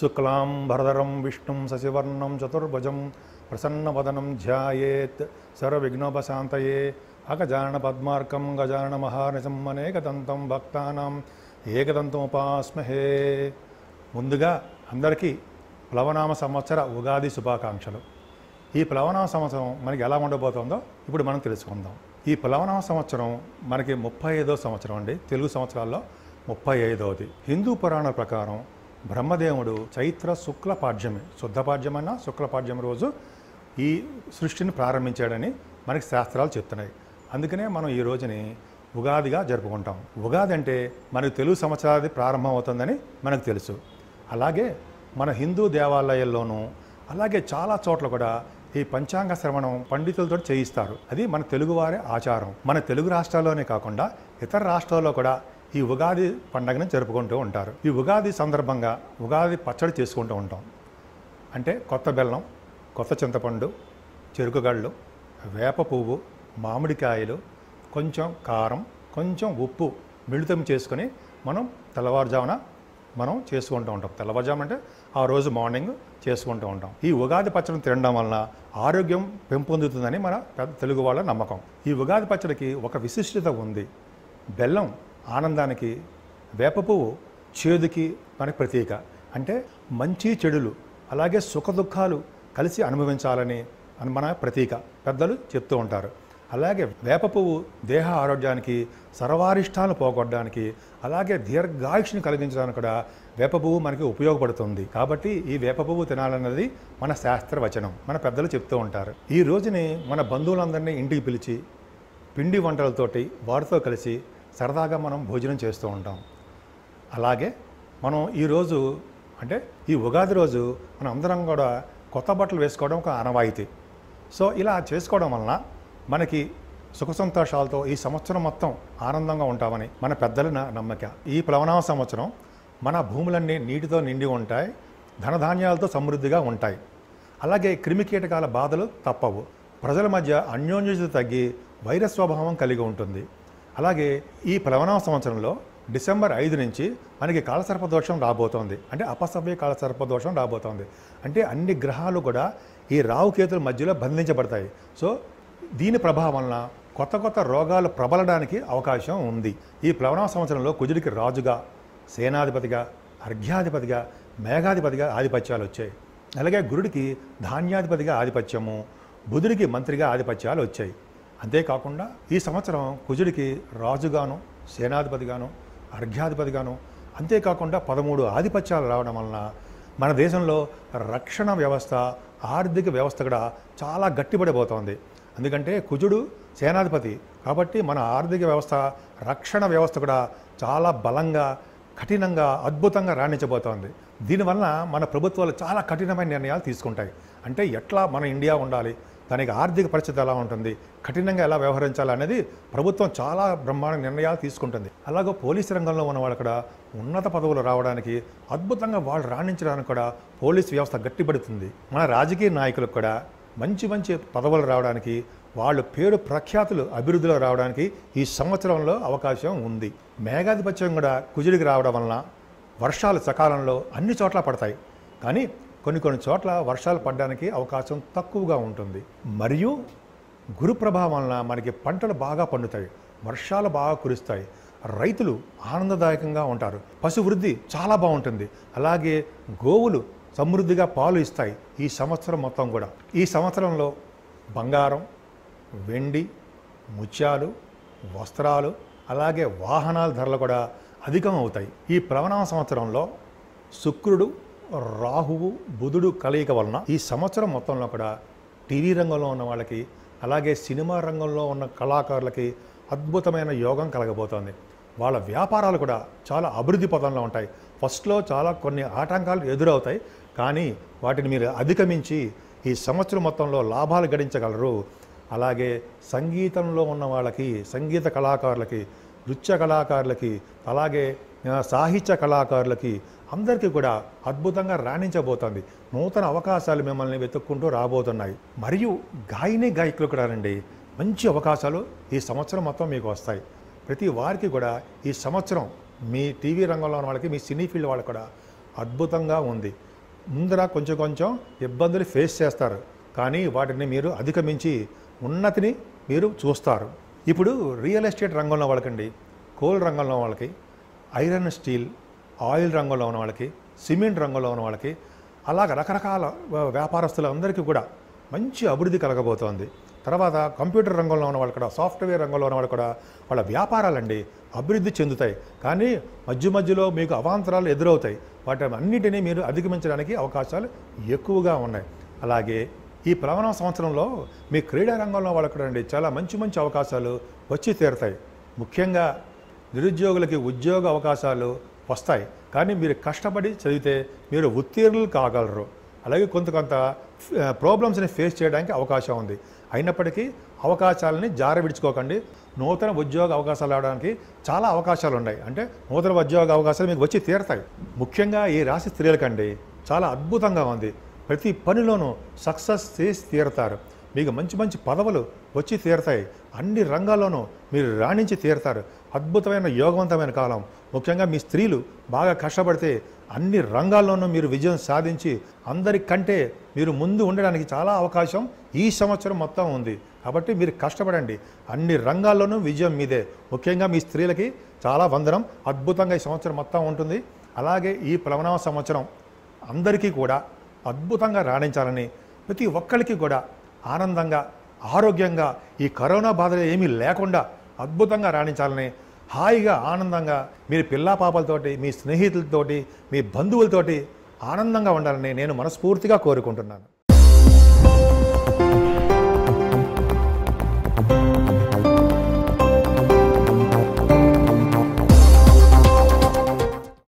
శుక్లాం భరధరం విష్ణుం శశివర్ణం చతుర్భుజం ప్రసన్నవదనం ధ్యాయేత్ సర్వవిఘ్నోపశాంతయే అగజాన పద్మార్కం గజాన మహానిజం అనేకదంతం భక్తానం ఏకదంతముపాస్మహే ముందుగా అందరికీ ప్లవనామ సంవత్సర ఉగాది శుభాకాంక్షలు. ఈ ప్లవనామ సంవత్సరం మనకి ఎలా ఉండబోతుందో ఇప్పుడు మనం తెలుసుకుందాం. ఈ ప్లవనామ సంవత్సరం మనకి ముప్పై ఐదో సంవత్సరం అండి. తెలుగు సంవత్సరాల్లో ముప్పై ఐదవది హిందూ పురాణ ప్రకారం బ్రహ్మదేవుడు చైత్ర శుక్ల పాడ్యమి. శుద్ధ శుక్ల పాడ్యం రోజు ఈ సృష్టిని ప్రారంభించాడని మనకి శాస్త్రాలు చెప్తున్నాయి. అందుకనే మనం ఈ రోజుని ఉగాదిగా జరుపుకుంటాం. ఉగాది అంటే మనకు తెలుగు సంవత్సరాది ప్రారంభం అవుతుందని మనకు తెలుసు. అలాగే మన హిందూ దేవాలయాల్లోనూ అలాగే చాలా చోట్ల కూడా ఈ పంచాంగ శ్రవణం పండితులతో చేయిస్తారు. అది మన తెలుగువారి ఆచారం. మన తెలుగు రాష్ట్రాల్లోనే కాకుండా ఇతర రాష్ట్రాల్లో కూడా ఈ ఉగాది పండగను జరుపుకుంటూ ఉంటారు. ఈ ఉగాది సందర్భంగా ఉగాది పచ్చడి చేసుకుంటూ ఉంటాం. అంటే కొత్త బెల్లం కొత్త చింతపండు చెరుకుగళ్ళు వేప పువ్వు మామిడికాయలు కొంచెం కారం కొంచెం ఉప్పు మిళితం చేసుకొని మనం తెల్లవారుజామున మనం చేసుకుంటూ ఉంటాం. తెల్లవారుజామున అంటే ఆ రోజు మార్నింగ్ చేసుకుంటూ ఉంటాం. ఈ ఉగాది పచ్చడిని తినడం వలన ఆరోగ్యం పెంపొందుతుందని మన పెద్ద తెలుగు వాళ్ళ నమ్మకం. ఈ ఉగాది పచ్చడికి ఒక విశిష్టత ఉంది. బెల్లం ఆనందానికి వేప పువ్వు చేదుకి మనకు ప్రతీక. అంటే మంచి చెడులు అలాగే సుఖ దుఃఖాలు కలిసి అనుభవించాలని అని మన ప్రతీక. పెద్దలు చెప్తూ ఉంటారు. అలాగే వేప పువ్వు దేహ ఆరోగ్యానికి సర్వారిష్టాలను పోగొట్టడానికి అలాగే దీర్ఘాయుష్ని కలిగించడానికి కూడా వేప పువ్వు మనకి ఉపయోగపడుతుంది. కాబట్టి ఈ వేప పువ్వు తినాలన్నది మన శాస్త్రవచనం. మన పెద్దలు చెప్తూ ఉంటారు. ఈ రోజుని మన బంధువులందరినీ ఇంటికి పిలిచి పిండి వంటలతోటి వారితో కలిసి సరదాగా మనం భోజనం చేస్తూ ఉంటాం. అలాగే మనం ఈరోజు అంటే ఈ ఉగాది రోజు మనం అందరం కూడా కొత్త బట్టలు వేసుకోవడం ఒక ఆనవాయితీ. సో ఇలా చేసుకోవడం వలన మనకి సుఖ సంతోషాలతో ఈ సంవత్సరం మొత్తం ఆనందంగా ఉంటామని మన పెద్దల నమ్మక. ఈ ప్లవనామ సంవత్సరం మన భూములన్నీ నీటితో నిండి ఉంటాయి ధనధాన్యాలతో సమృద్ధిగా ఉంటాయి. అలాగే క్రిమికీటకాల బాధలు తప్పవు. ప్రజల మధ్య అన్యోన్యత తగ్గి వైరస్ స్వభావం కలిగి ఉంటుంది. అలాగే ఈ ప్లవనామ సంవత్సరంలో డిసెంబర్ ఐదు నుంచి మనకి కాలసర్ప దోషం రాబోతోంది. అంటే అపసవ్య కాలసర్ప దోషం రాబోతోంది. అంటే అన్ని గ్రహాలు కూడా ఈ రావుకేతుల మధ్యలో బంధించబడతాయి. సో దీని ప్రభావం వలన కొత్త కొత్త రోగాలు ప్రబలడానికి అవకాశం ఉంది. ఈ ప్లవనామ సంవత్సరంలో కుజుడికి రాజుగా సేనాధిపతిగా అర్ఘ్యాధిపతిగా మేఘాధిపతిగా ఆధిపత్యాలు వచ్చాయి. అలాగే గురుడికి ధాన్యాధిపతిగా ఆధిపత్యము బుధుడికి మంత్రిగా ఆధిపత్యాలు వచ్చాయి. అంతేకాకుండా ఈ సంవత్సరం కుజుడికి రాజుగాను సేనాధిపతిగాను అర్ఘ్యాధిపతిగాను అంతేకాకుండా పదమూడు ఆధిపత్యాలు రావడం వలన మన దేశంలో రక్షణ వ్యవస్థ ఆర్థిక వ్యవస్థ కూడా చాలా గట్టిపడిపోతోంది. ఎందుకంటే కుజుడు సేనాధిపతి కాబట్టి మన ఆర్థిక వ్యవస్థ రక్షణ వ్యవస్థ కూడా చాలా బలంగా కఠినంగా అద్భుతంగా రాణించబోతోంది. దీనివల్ల మన ప్రభుత్వాలు చాలా కఠినమైన నిర్ణయాలు తీసుకుంటాయి. అంటే ఎట్లా మన ఇండియా ఉండాలి? దానికి ఆర్థిక పరిస్థితి ఎలా ఉంటుంది కఠినంగా ఎలా వ్యవహరించాలి అనేది ప్రభుత్వం చాలా బ్రహ్మాండ నిర్ణయాలు తీసుకుంటుంది. అలాగే పోలీసు రంగంలో ఉన్న వాళ్ళు కూడా ఉన్నత పదవులు రావడానికి అద్భుతంగా వాళ్ళు రాణించడానికి కూడా పోలీస్ వ్యవస్థ గట్టిపడుతుంది. మన రాజకీయ నాయకులకు కూడా మంచి మంచి పదవులు రావడానికి వాళ్ళు పేరు ప్రఖ్యాతులు అభివృద్ధిలో రావడానికి ఈ సంవత్సరంలో అవకాశం ఉంది. మేఘాధిపత్యం కూడా కుజుడికి రావడం వలన వర్షాలు సకాలంలో అన్ని చోట్ల పడతాయి. కానీ కొన్ని కొన్ని చోట్ల వర్షాలు పడడానికి అవకాశం తక్కువగా ఉంటుంది. మరియు గురు ప్రభావం వలన మనకి పంటలు బాగా పండుతాయి. వర్షాలు బాగా కురుస్తాయి. రైతులు ఆనందదాయకంగా ఉంటారు. పశు వృద్ధి చాలా బాగుంటుంది. అలాగే గోవులు సమృద్ధిగా పాలు ఇస్తాయి ఈ సంవత్సరం మొత్తం కూడా. ఈ సంవత్సరంలో బంగారం వెండి ముత్యాలు వస్త్రాలు అలాగే వాహనాల ధరలు కూడా అధికం అవుతాయి ఈ ప్లవనామ సంవత్సరంలో శుక్రుడు రాహువు బుధుడు కలయిక వలన ఈ సంవత్సరం మొత్తంలో కూడా టీవీ రంగంలో ఉన్న వాళ్ళకి అలాగే సినిమా రంగంలో ఉన్న కళాకారులకి అద్భుతమైన యోగం కలగబోతోంది. వాళ్ళ వ్యాపారాలు కూడా చాలా అభివృద్ధి పదంలో ఉంటాయి. ఫస్ట్లో చాలా కొన్ని ఆటంకాలు ఎదురవుతాయి కానీ వాటిని మీరు అధిగమించి ఈ సంవత్సరం మొత్తంలో లాభాలు గడించగలరు. అలాగే సంగీతంలో ఉన్న వాళ్ళకి సంగీత కళాకారులకి నృత్య కళాకారులకి అలాగే సాహిత్య కళాకారులకి అందరికీ కూడా అద్భుతంగా రాణించబోతోంది. నూతన అవకాశాలు మిమ్మల్ని వెతుక్కుంటూ రాబోతున్నాయి. మరియు గాయని గాయకులు కూడా రండి. మంచి అవకాశాలు ఈ సంవత్సరం మొత్తం మీకు వస్తాయి. ప్రతి వారికి కూడా ఈ సంవత్సరం మీ టీవీ రంగంలో ఉన్న వాళ్ళకి మీ సినీ ఫీల్డ్ వాళ్ళకి కూడా అద్భుతంగా ఉంది. ముందర కొంచెం కొంచెం ఇబ్బందులు ఫేస్ చేస్తారు. కానీ వాటిని మీరు అధిగమించి ఉన్నతిని మీరు చూస్తారు. ఇప్పుడు రియల్ ఎస్టేట్ రంగంలో వాళ్ళకండి. కోల్ రంగంలో వాళ్ళకి ఐరన్ స్టీల్ ఆయిల్ రంగంలో ఉన్న వాళ్ళకి సిమెంట్ రంగంలో ఉన్న వాళ్ళకి అలాగ రకరకాల వ్యాపారస్తుల వ్యాపారస్తులందరికీ కూడా మంచి అభివృద్ధి కలగబోతోంది. తర్వాత కంప్యూటర్ రంగంలో ఉన్న వాళ్ళు కూడా సాఫ్ట్వేర్ రంగంలో ఉన్న వాళ్ళు కూడా వాళ్ళ వ్యాపారాలండి అభివృద్ధి చెందుతాయి. కానీ మధ్య మధ్యలో మీకు అవాంతరాలు ఎదురవుతాయి. వాటి అన్నిటినీ మీరు అధిగమించడానికి అవకాశాలు ఎక్కువగా ఉన్నాయి. అలాగే ఈ ప్లవన సంవత్సరంలో మీ క్రీడా రంగంలో వాళ్ళకు కూడా అండి చాలా మంచి మంచి అవకాశాలు వచ్చి తీరుతాయి. ముఖ్యంగా నిరుద్యోగులకి ఉద్యోగ అవకాశాలు వస్తాయి. కానీ మీరు కష్టపడి చదివితే మీరు ఉత్తీర్ణులు కాగలరు. అలాగే కొంత కొంత ప్రాబ్లమ్స్ని ఫేస్ చేయడానికి అవకాశం ఉంది. అయినప్పటికీ అవకాశాలని జార విడుచుకోకండి. నూతన ఉద్యోగ అవకాశాలు రావడానికి చాలా అవకాశాలు ఉన్నాయి. అంటే నూతన ఉద్యోగ అవకాశాలు మీకు వచ్చి తీరతాయి. ముఖ్యంగా ఈ రాశి స్త్రీలకండి. చాలా అద్భుతంగా ఉంది. ప్రతి పనిలోనూ సక్సెస్ చేసి తీరతారు. మీకు మంచి మంచి పదవులు వచ్చి తీరతాయి. అన్ని రంగాల్లోనూ మీరు రాణించి తీరతారు. అద్భుతమైన యోగవంతమైన కాలం. ముఖ్యంగా మీ స్త్రీలు బాగా కష్టపడితే అన్ని రంగాల్లోనూ మీరు విజయం సాధించి అందరికంటే మీరు ముందు ఉండడానికి చాలా అవకాశం ఈ సంవత్సరం మొత్తం ఉంది. కాబట్టి మీరు కష్టపడండి. అన్ని రంగాల్లోనూ విజయం మీదే. ముఖ్యంగా మీ స్త్రీలకి చాలా వందనం. అద్భుతంగా ఈ సంవత్సరం మొత్తం ఉంటుంది. అలాగే ఈ ప్లవనామ సంవత్సరం అందరికీ కూడా అద్భుతంగా రాణించాలని ప్రతి ఒక్కరికి కూడా ఆనందంగా ఆరోగ్యంగా ఈ కరోనా బాధలు ఏమీ లేకుండా అద్భుతంగా రాణించాలని హాయిగా ఆనందంగా మీరు పిల్లా పాపలతోటి మీ స్నేహితులతోటి మీ బంధువులతోటి ఆనందంగా ఉండాలని నేను మనస్ఫూర్తిగా కోరుకుంటున్నాను.